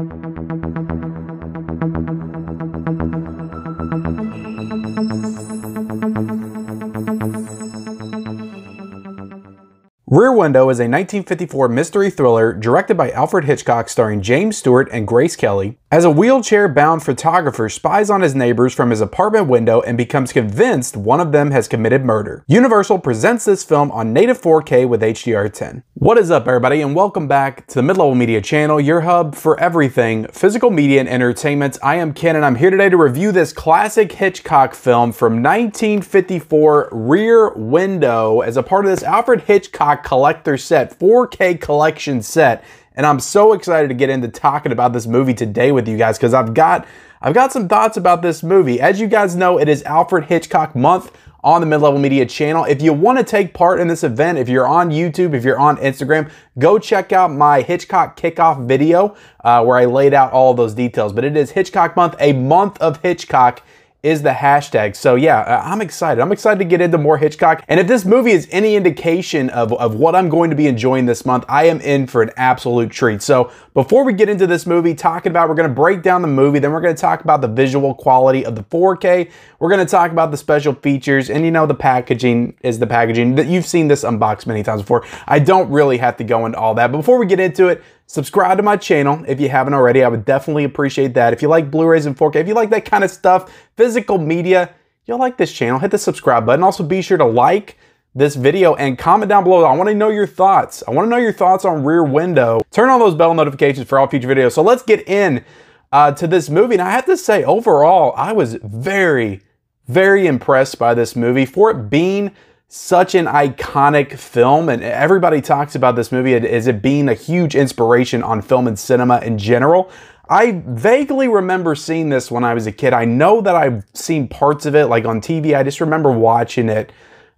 Rear Window is a 1954 mystery thriller directed by Alfred Hitchcock starring James Stewart and Grace Kelly. As a wheelchair-bound photographer spies on his neighbors from his apartment window and becomes convinced one of them has committed murder. Universal presents this film on native 4K with HDR10. What is up everybody and welcome back to the Mid-Level Media channel, your hub for everything physical media and entertainment. I am Ken and I'm here today to review this classic Hitchcock film from 1954, Rear Window, as a part of this Alfred Hitchcock collector set, 4K collection set. And I'm so excited to get into talking about this movie today with you guys because I've got I've got some thoughts about this movie. As you guys know, it is Alfred Hitchcock month on the Mid-Level Media channel. If you want to take part in this event, if you're on YouTube, if you're on Instagram, go check out my Hitchcock kickoff video uh, where I laid out all those details. But it is Hitchcock month, a month of Hitchcock is the hashtag. So yeah, uh, I'm excited. I'm excited to get into more Hitchcock. And if this movie is any indication of, of what I'm going to be enjoying this month, I am in for an absolute treat. So before we get into this movie, talking about, we're going to break down the movie, then we're going to talk about the visual quality of the 4K. We're going to talk about the special features, and you know, the packaging is the packaging. That You've seen this unboxed many times before. I don't really have to go into all that. But before we get into it, Subscribe to my channel if you haven't already. I would definitely appreciate that. If you like Blu-rays and 4K, if you like that kind of stuff, physical media, you'll like this channel. Hit the subscribe button. Also, be sure to like this video and comment down below. I want to know your thoughts. I want to know your thoughts on Rear Window. Turn on those bell notifications for all future videos. So let's get in uh, to this movie. And I have to say, overall, I was very, very impressed by this movie for it being such an iconic film, and everybody talks about this movie as it being a huge inspiration on film and cinema in general. I vaguely remember seeing this when I was a kid. I know that I've seen parts of it, like on TV. I just remember watching it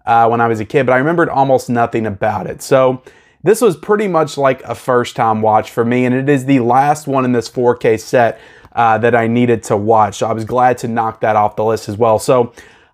uh, when I was a kid, but I remembered almost nothing about it. So this was pretty much like a first time watch for me, and it is the last one in this 4K set uh, that I needed to watch. So I was glad to knock that off the list as well. So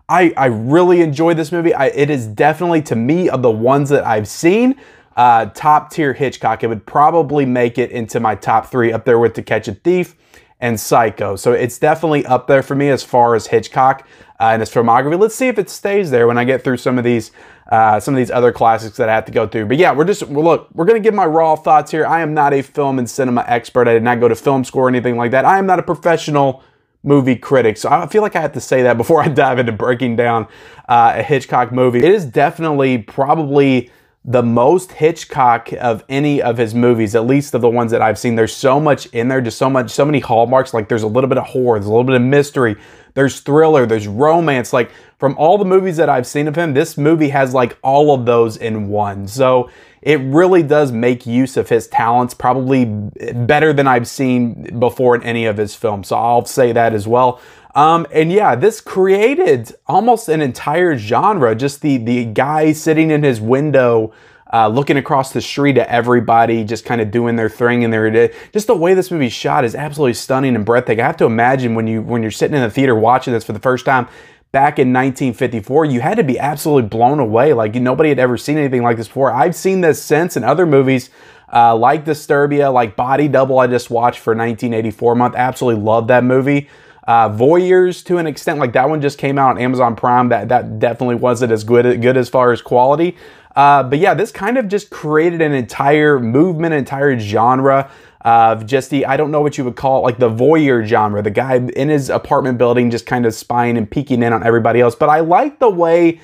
I, I really enjoy this movie. I, it is definitely, to me, of the ones that I've seen, uh, top tier Hitchcock. It would probably make it into my top three up there with To Catch a Thief and Psycho. So it's definitely up there for me as far as Hitchcock uh, and his filmography. Let's see if it stays there when I get through some of these uh, some of these other classics that I have to go through. But yeah, we're just look. We're gonna give my raw thoughts here. I am not a film and cinema expert. I did not go to film school or anything like that. I am not a professional movie critic. So I feel like I have to say that before I dive into breaking down uh, a Hitchcock movie. It is definitely probably the most Hitchcock of any of his movies, at least of the ones that I've seen. There's so much in there, just so much, so many hallmarks. Like there's a little bit of horror, there's a little bit of mystery, there's thriller, there's romance. Like from all the movies that I've seen of him, this movie has like all of those in one. So it really does make use of his talents, probably better than I've seen before in any of his films. So I'll say that as well. Um, and yeah, this created almost an entire genre. Just the the guy sitting in his window, uh, looking across the street at everybody, just kind of doing their thing and their just the way this movie's shot is absolutely stunning and breathtaking. I have to imagine when you when you're sitting in the theater watching this for the first time back in 1954, you had to be absolutely blown away. Like nobody had ever seen anything like this before. I've seen this since in other movies uh, like Disturbia, like Body Double, I just watched for 1984 month. Absolutely love that movie. Uh, Voyeurs to an extent, like that one just came out on Amazon Prime. That that definitely wasn't as good good as far as quality. Uh, but yeah, this kind of just created an entire movement, entire genre of just the, I don't know what you would call it, like the voyeur genre, the guy in his apartment building just kind of spying and peeking in on everybody else. But I like the way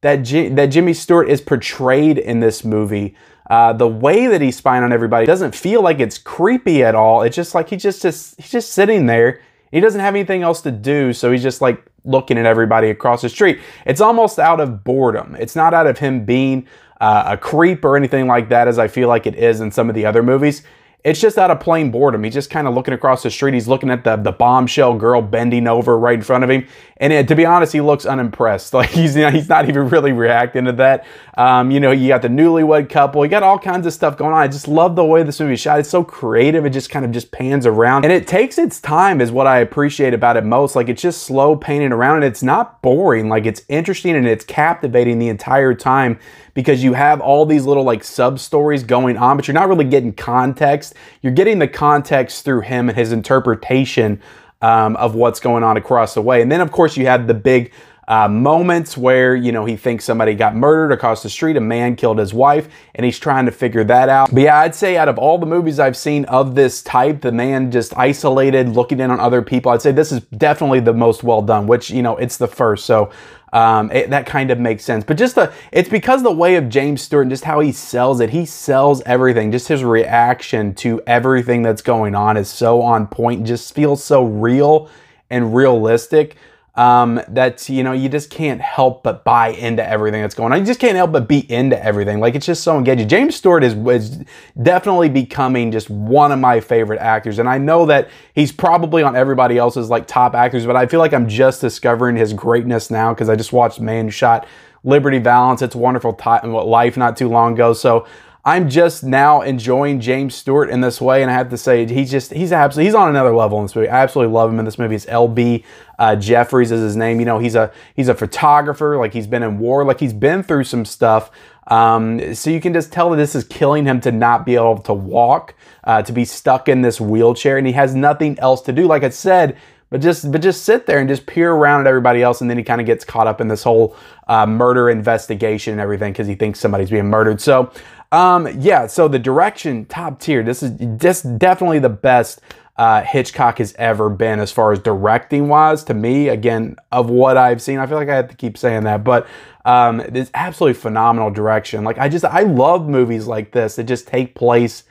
that, G that Jimmy Stewart is portrayed in this movie. Uh, the way that he's spying on everybody doesn't feel like it's creepy at all. It's just like he's just, just he's just sitting there. He doesn't have anything else to do, so he's just like looking at everybody across the street. It's almost out of boredom. It's not out of him being uh, a creep or anything like that, as I feel like it is in some of the other movies. It's just out of plain boredom. He's just kind of looking across the street. He's looking at the, the bombshell girl bending over right in front of him. And it, to be honest, he looks unimpressed. Like he's, you know, he's not even really reacting to that. Um, you know, you got the newlywed couple. You got all kinds of stuff going on. I just love the way this movie shot. It's so creative. It just kind of just pans around. And it takes its time is what I appreciate about it most. Like it's just slow painting around and it's not boring. Like it's interesting and it's captivating the entire time because you have all these little like sub stories going on, but you're not really getting context you're getting the context through him and his interpretation um, of what's going on across the way. And then, of course, you had the big uh, moments where you know he thinks somebody got murdered across the street, a man killed his wife, and he's trying to figure that out. But yeah, I'd say out of all the movies I've seen of this type, the man just isolated, looking in on other people, I'd say this is definitely the most well done. Which you know it's the first, so um, it, that kind of makes sense. But just the, it's because the way of James Stewart and just how he sells it. He sells everything. Just his reaction to everything that's going on is so on point. Just feels so real and realistic um, that you know you just can't help but buy into everything that's going on. You just can't help but be into everything. Like it's just so engaging. James Stewart is, is definitely becoming just one of my favorite actors, and I know that he's probably on everybody else's like top actors, but I feel like I'm just discovering his greatness now because I just watched Man Shot Liberty Valance. It's wonderful time, life not too long ago. So I'm just now enjoying James Stewart in this way, and I have to say he's just he's absolutely he's on another level in this movie. I absolutely love him in this movie. It's LB uh, Jefferies is his name. You know, he's a he's a photographer. Like he's been in war. Like he's been through some stuff. Um, so you can just tell that this is killing him to not be able to walk, uh, to be stuck in this wheelchair, and he has nothing else to do. Like I said, but just but just sit there and just peer around at everybody else, and then he kind of gets caught up in this whole uh, murder investigation and everything because he thinks somebody's being murdered. So um, yeah, so the direction, top tier. This is just definitely the best uh, Hitchcock has ever been as far as directing wise. To me, again, of what I've seen, I feel like I have to keep saying that, but um, it's absolutely phenomenal direction. Like I just, I love movies like this that just take place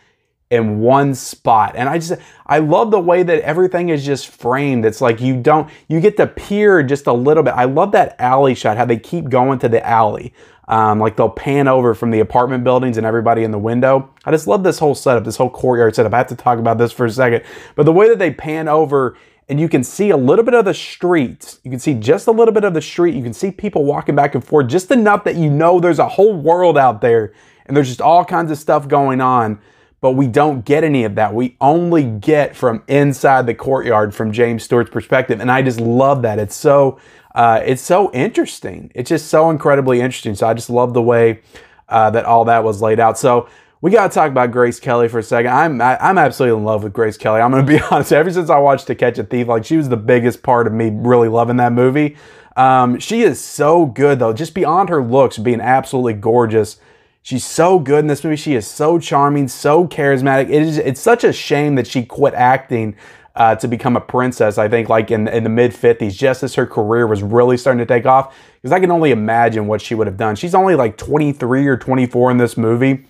in one spot. And I just, I love the way that everything is just framed. It's like you don't, you get to peer just a little bit. I love that alley shot, how they keep going to the alley. Um, like they'll pan over from the apartment buildings and everybody in the window. I just love this whole setup, this whole courtyard setup. I have to talk about this for a second. But the way that they pan over and you can see a little bit of the street. You can see just a little bit of the street. You can see people walking back and forth, just enough that you know there's a whole world out there and there's just all kinds of stuff going on. But we don't get any of that. We only get from inside the courtyard from James Stewart's perspective. And I just love that. It's so uh, it's so interesting. It's just so incredibly interesting. So I just love the way uh, that all that was laid out. So we got to talk about Grace Kelly for a second. I'm I, am i am absolutely in love with Grace Kelly. I'm going to be honest. Ever since I watched To Catch a Thief, like she was the biggest part of me really loving that movie. Um, she is so good though, just beyond her looks being absolutely gorgeous. She's so good in this movie. She is so charming, so charismatic. It is it's such a shame that she quit acting uh, to become a princess, I think, like in, in the mid 50s, just as her career was really starting to take off. Because I can only imagine what she would have done. She's only like 23 or 24 in this movie,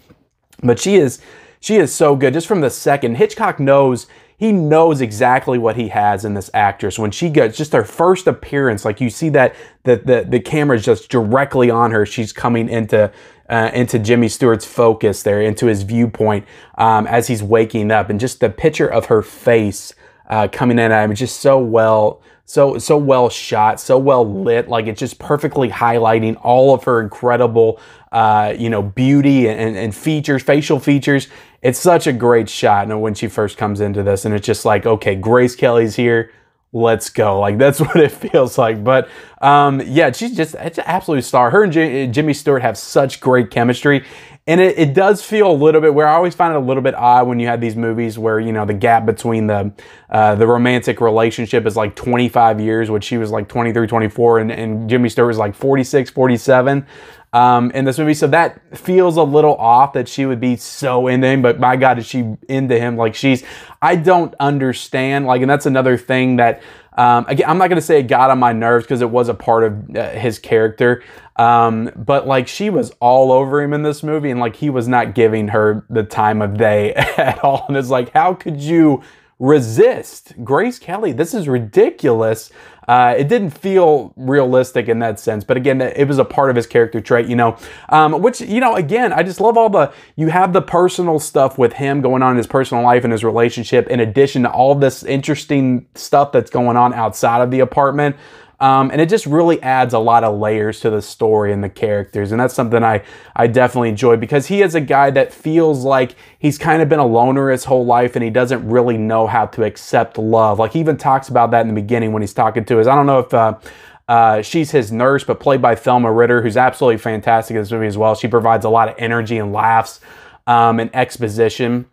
but she is she is so good. Just from the second, Hitchcock knows he knows exactly what he has in this actress. When she gets just her first appearance, like you see that the the, the camera is just directly on her. She's coming into uh, into Jimmy Stewart's focus there, into his viewpoint um, as he's waking up, and just the picture of her face uh, coming in at him. just so well, so so well shot, so well lit. Like it's just perfectly highlighting all of her incredible, uh, you know, beauty and, and features, facial features. It's such a great shot. And when she first comes into this, and it's just like, okay, Grace Kelly's here let's go. Like that's what it feels like. But um, yeah, she's just it's an absolute star. Her and J- Jimmy Stewart have such great chemistry. And it, it does feel a little bit where I always find it a little bit odd when you have these movies where, you know, the gap between the uh, the romantic relationship is like 25 years, which she was like 23, 24, and, and Jimmy Stewart was like 46, 47 um, in this movie. So that feels a little off that she would be so into him, but my God, is she into him? Like she's, I don't understand. Like, and that's another thing that, um, again, I'm not going to say it got on my nerves because it was a part of uh, his character. Um, but like she was all over him in this movie and like he was not giving her the time of day at all. And it's like, how could you resist Grace Kelly? This is ridiculous. Uh, it didn't feel realistic in that sense, but again, it was a part of his character trait, you know. Um, which, you know, again, I just love all the you have the personal stuff with him going on in his personal life and his relationship, in addition to all this interesting stuff that's going on outside of the apartment. Um, and it just really adds a lot of layers to the story and the characters. And that's something I, I definitely enjoy because he is a guy that feels like he's kind of been a loner his whole life and he doesn't really know how to accept love. Like he even talks about that in the beginning when he's talking to his, I don't know if, uh, uh, she's his nurse, but played by Thelma Ritter, who's absolutely fantastic in this movie as well. She provides a lot of energy and laughs um, and exposition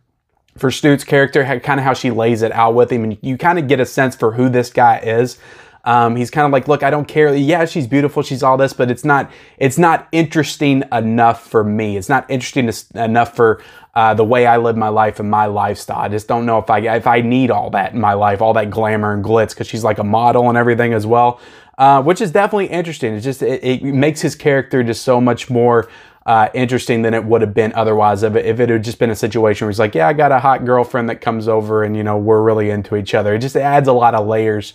for Stewart's character, kind of how she lays it out with him, and you kind of get a sense for who this guy is. Um, he's kind of like, look, I don't care. Yeah, she's beautiful, she's all this, but it's not it's not interesting enough for me. It's not interesting enough for uh, the way I live my life and my lifestyle. I just don't know if I if I need all that in my life, all that glamour and glitz, because she's like a model and everything as well, uh, which is definitely interesting. It just it, it makes his character just so much more uh, interesting than it would have been otherwise if it, if it had just been a situation where he's like, yeah, I got a hot girlfriend that comes over and, you know, we're really into each other. It just adds a lot of layers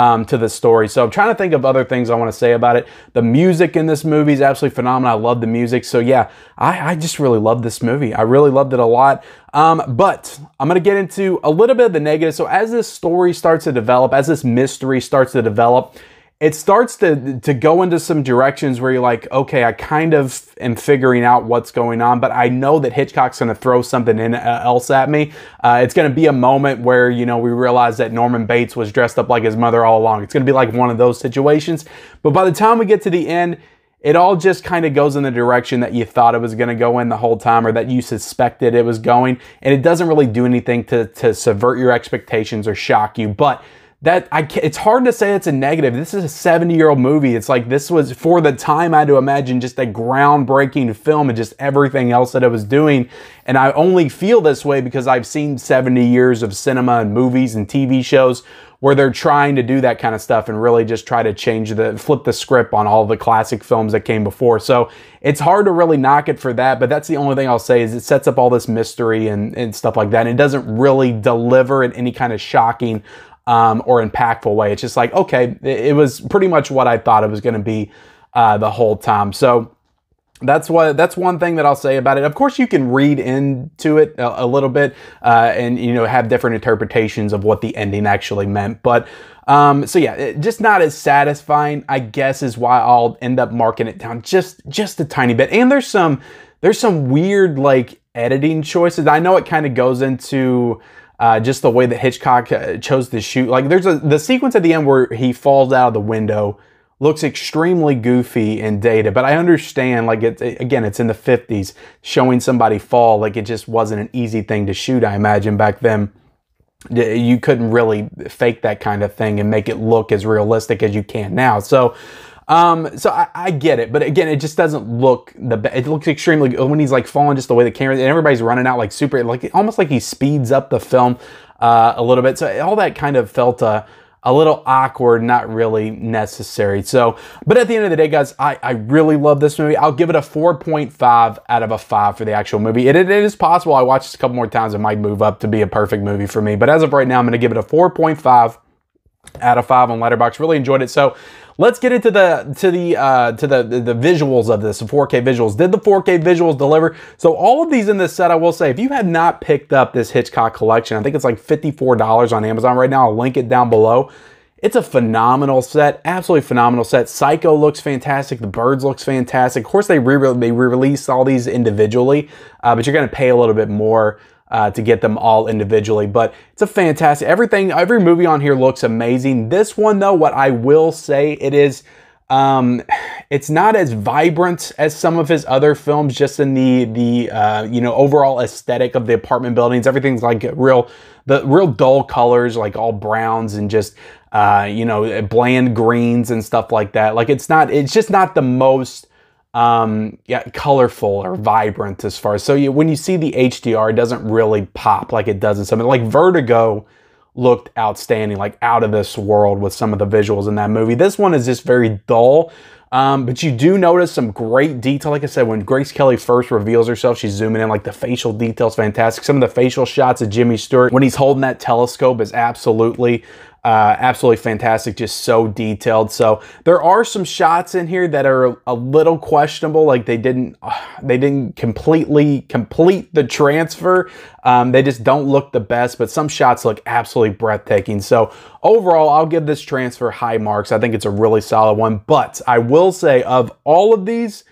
um, to the story. So I'm trying to think of other things I want to say about it. The music in this movie is absolutely phenomenal. I love the music. So yeah, I, I just really love this movie. I really loved it a lot. Um, but I'm going to get into a little bit of the negative. So as this story starts to develop, as this mystery starts to develop, it starts to to go into some directions where you're like, okay, I kind of am figuring out what's going on, but I know that Hitchcock's going to throw something in uh, else at me. Uh, it's going to be a moment where you know we realize that Norman Bates was dressed up like his mother all along. It's going to be like one of those situations. But by the time we get to the end, it all just kind of goes in the direction that you thought it was going to go in the whole time or that you suspected it was going, and it doesn't really do anything to to subvert your expectations or shock you, but that I it's hard to say it's a negative. This is a 70 year old movie. It's like this was for the time I had to imagine just a groundbreaking film and just everything else that it was doing. And I only feel this way because I've seen 70 years of cinema and movies and TV shows where they're trying to do that kind of stuff and really just try to change the flip the script on all the classic films that came before. So it's hard to really knock it for that, but that's the only thing I'll say is it sets up all this mystery and, and stuff like that. And it doesn't really deliver in any kind of shocking um, or impactful way. It's just like, okay, it, was pretty much what I thought it was going to be uh, the whole time. So that's what that's one thing that I'll say about it. Of course, you can read into it a, a little bit uh, and you know have different interpretations of what the ending actually meant. But um, so yeah, it, just not as satisfying, I guess, is why I'll end up marking it down just just a tiny bit. And there's some there's some weird like editing choices. I know it kind of goes into uh, just the way that Hitchcock uh, chose to shoot. Like there's a the sequence at the end where he falls out of the window looks extremely goofy and dated, but I understand like it again it's in the 50s showing somebody fall like it just wasn't an easy thing to shoot I imagine back then. You couldn't really fake that kind of thing and make it look as realistic as you can now. So um, so I, I, get it, but again, it just doesn't look the best. It looks extremely when he's like falling, just the way the camera and everybody's running out like super, like almost like he speeds up the film uh, a little bit. So all that kind of felt uh, a little awkward, not really necessary. So, but at the end of the day, guys, I, I really love this movie. I'll give it a 4.5 out of a 5 for the actual movie. It, it, it is possible I watch this a couple more times, it might move up to be a perfect movie for me. But as of right now, I'm going to give it a 4.5 out of 5 on Letterboxd. Really enjoyed it. So, Let's get into the to the uh, to the, the, visuals of this, the 4K visuals. Did the 4K visuals deliver? So all of these in this set, I will say, if you have not picked up this Hitchcock collection, I think it's like $54 on Amazon right now. I'll link it down below. It's a phenomenal set, absolutely phenomenal set. Psycho looks fantastic. The Birds looks fantastic. Of course, they re they re-released all these individually, uh, but you're going to pay a little bit more uh, to get them all individually. But it's a fantastic, everything, every movie on here looks amazing. This one though, what I will say, it is, um, it's not as vibrant as some of his other films, just in the the uh, you know overall aesthetic of the apartment buildings. Everything's like real, the real dull colors, like all browns and just uh, you know bland greens and stuff like that. Like it's not, it's just not the most um, yeah, colorful or vibrant as far as so you, when you see the HDR, it doesn't really pop like it does in something like Vertigo looked outstanding, like out of this world with some of the visuals in that movie. This one is just very dull. Um, but you do notice some great detail. Like I said, when Grace Kelly first reveals herself, she's zooming in, like the facial details fantastic. Some of the facial shots of Jimmy Stewart when he's holding that telescope is absolutely uh, absolutely fantastic, just so detailed. So there are some shots in here that are a little questionable, like they didn't uh, they didn't completely complete the transfer. Um, they just don't look the best, but some shots look absolutely breathtaking. So overall, I'll give this transfer high marks. I think it's a really solid one. But I will say, of all of these,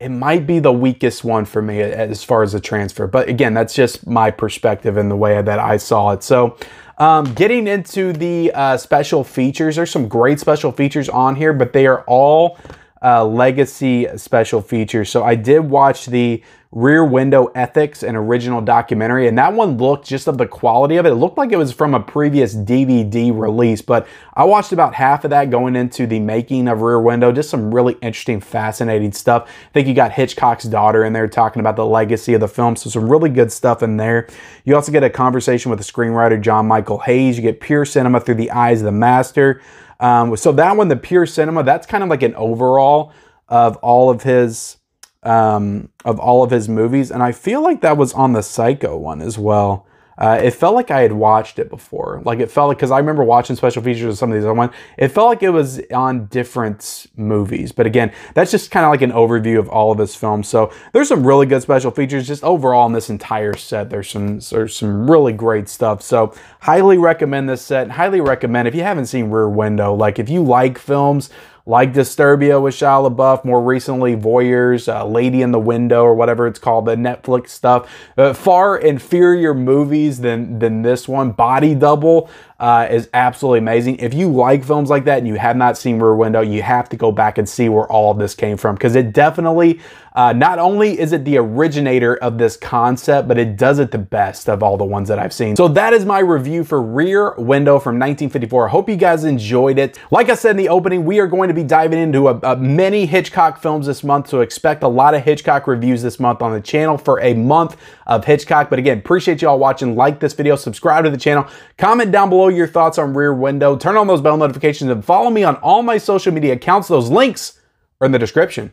it might be the weakest one for me as far as the transfer. But again, that's just my perspective and the way that I saw it. So um, getting into the uh, special features, there's some great special features on here, but they are all uh, legacy special features. So I did watch the Rear Window Ethics, an original documentary, and that one looked just of the quality of it. It looked like it was from a previous DVD release, but I watched about half of that going into the making of Rear Window. Just some really interesting, fascinating stuff. I think you got Hitchcock's daughter in there talking about the legacy of the film, so some really good stuff in there. You also get a conversation with the screenwriter John Michael Hayes. You get pure cinema through the eyes of the master. Um, so that one, the pure cinema, that's kind of like an overall of all of his um, of all of his movies, and I feel like that was on the Psycho one as well. Uh, it felt like I had watched it before. Like it felt like because I remember watching special features of some of these other ones. It felt like it was on different movies. But again, that's just kind of like an overview of all of his films. So there's some really good special features. Just overall in this entire set, there's some there's some really great stuff. So highly recommend this set. Highly recommend if you haven't seen Rear Window. Like if you like films like Disturbia with Shia LaBeouf, more recently Voyeurs, uh, Lady in the Window, or whatever it's called, the Netflix stuff. Uh, far inferior movies than than this one. Body Double uh, is absolutely amazing. If you like films like that and you have not seen Rear Window, you have to go back and see where all of this came from because it definitely, uh, not only is it the originator of this concept, but it does it the best of all the ones that I've seen. So that is my review for Rear Window from 1954. I hope you guys enjoyed it. Like I said in the opening, we are going to be diving into a, a many Hitchcock films this month, so expect a lot of Hitchcock reviews this month on the channel for a month of Hitchcock. But again, appreciate you all watching. Like this video, subscribe to the channel, comment down below your thoughts on Rear Window, turn on those bell notifications, and follow me on all my social media accounts. Those links are in the description,